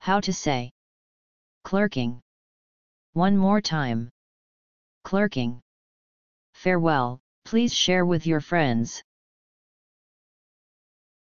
How to say. Clerking. One more time. Clerking. Farewell, please share with your friends.